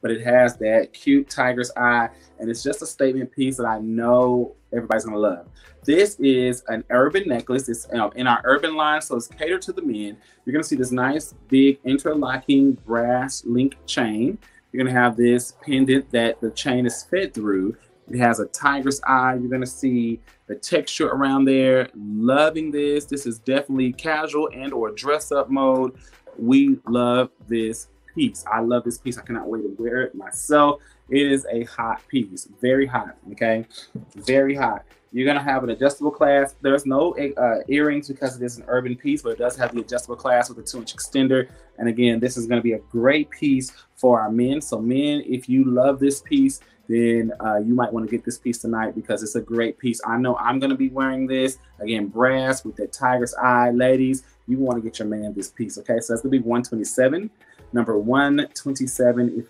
but it has that cute tiger's eye, and it's just a statement piece that I know everybody's gonna love. This is an urban necklace. It's in our urban line, so it's catered to the men. You're gonna see this nice big interlocking brass link chain. You're gonna have this pendant that the chain is fed through. It has a tiger's eye. You're gonna see the texture around there. Loving this. This is definitely casual and or dress up mode. We love this piece. I love this piece. I cannot wait to wear it myself. It is a hot piece, very hot. Okay, very hot. You're gonna have an adjustable clasp. There's no uh, earrings because it is an urban piece, but it does have the adjustable clasp with a two-inch extender. And again, this is gonna be a great piece for our men. So men, if you love this piece, then uh, you might want to get this piece tonight because it's a great piece. I know I'm going to be wearing this. Again, brass with that tiger's eye. Ladies, you want to get your man this piece, okay? So that's going to be 127. Number 127 if you